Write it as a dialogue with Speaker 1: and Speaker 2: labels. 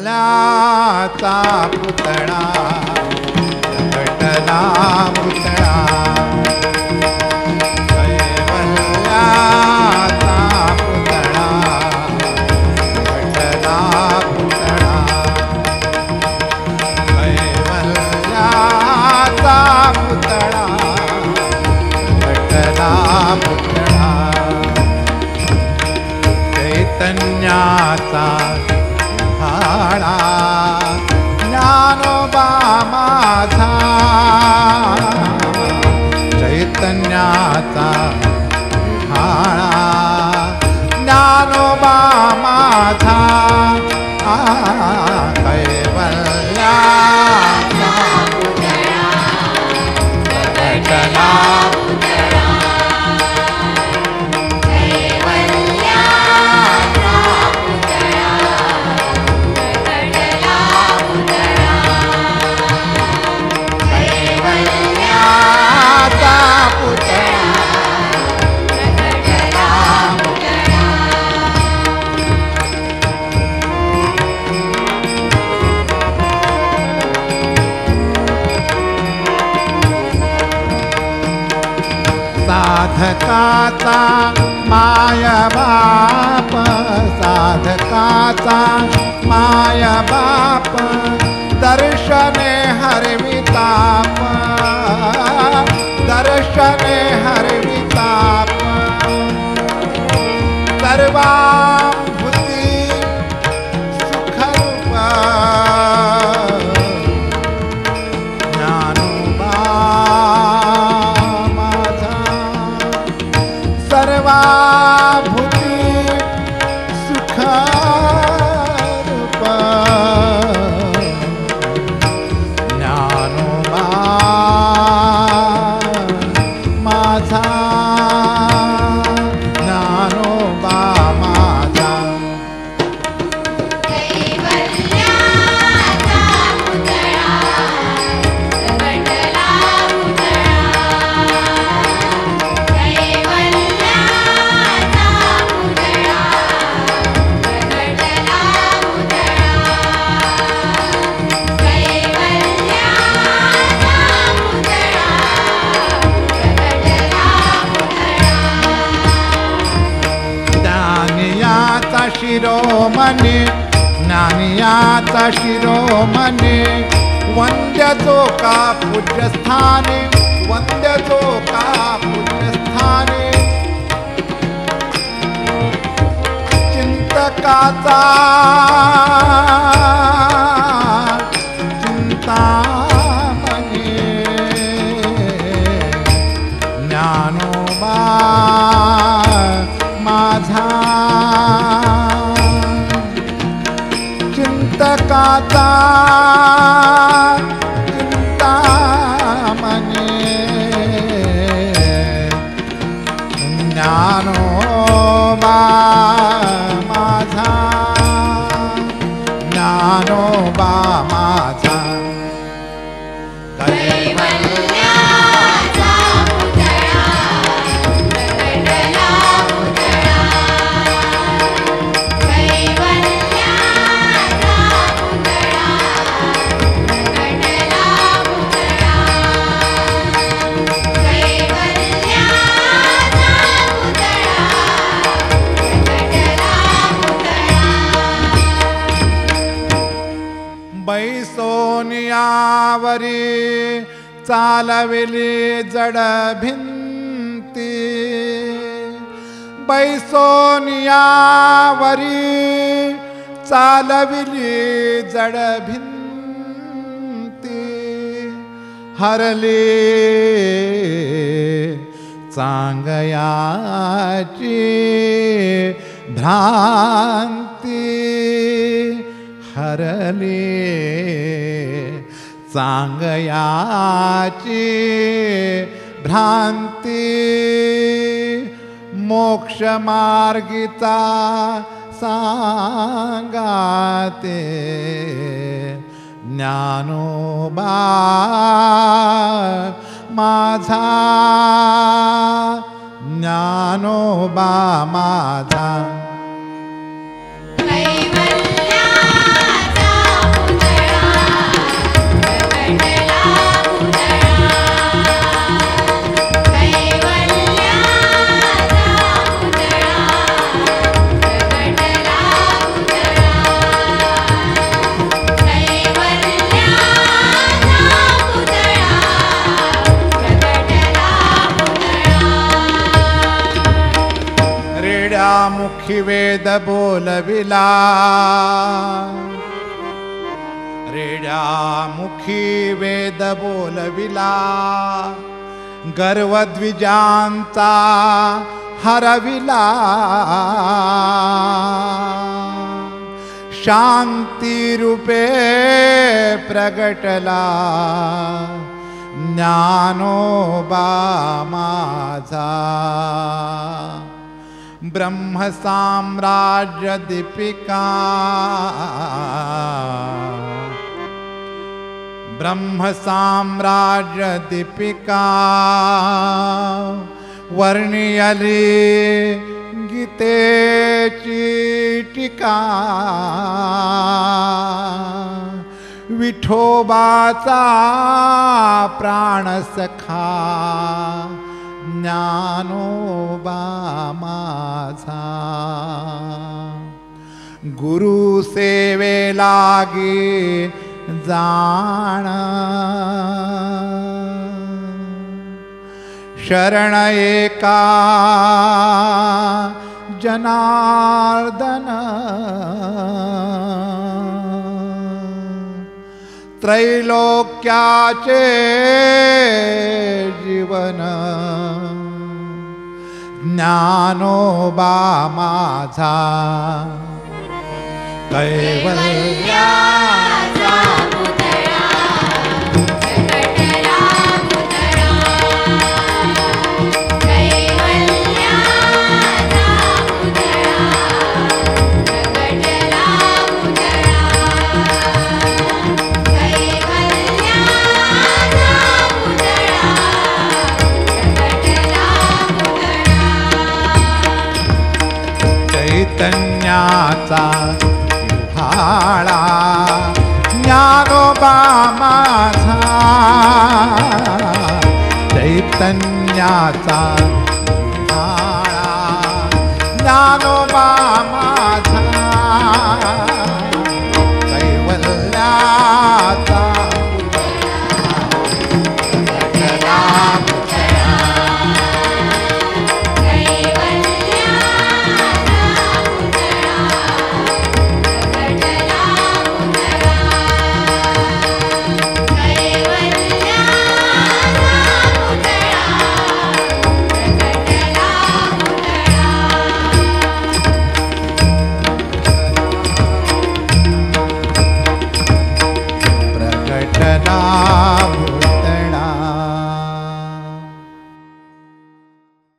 Speaker 1: कैवल्याचा पुतळा चैतन्याचा हाळा ज्ञानोबा माझा. चैतन्याचा हाळा ज्ञानोबा माझा. साधकाचा माय बाप साधकाचा माय बाप दर्शने हरविता. शिरोमणी ज्ञानियाचा शिरोमणी. वंद्य का पूज्यस्थाने वंद्य का पूज्यस्थाने. चिंतकाचा चालविली जड भिंती. बैसोनियावरी चालविली जड भिंती. हरली चांगयाची भ्रांती. हरली चांगयाची भ्रांती मोक्षमार्गिता सांगाते ज्ञानोबा माझा ज्ञानोबा माझा रेड्यामुखी वेद बोलविला. रेड्यामुखी वेद बोलविला. गर्वद्विजांचा हरविला. शांती रूपे प्रगटला. ज्ञानोबा माझा. ब्रह्मसाम्राज्य दीपिका ब्रह्मसाम्राज्य दीपिका वर्णियली गीतेची टीका विठोबाचा प्राणसखा। ज्ञानोबा माझा. गुरु सेवे लागे जाण. शरण एका जनार्दन. त्रैलोक्याचे जीवन. ज्ञानो वा कैवल्या चैतन्याचा युहाळा ज्ञानोबा माझा. चैतन्याचा युहाळा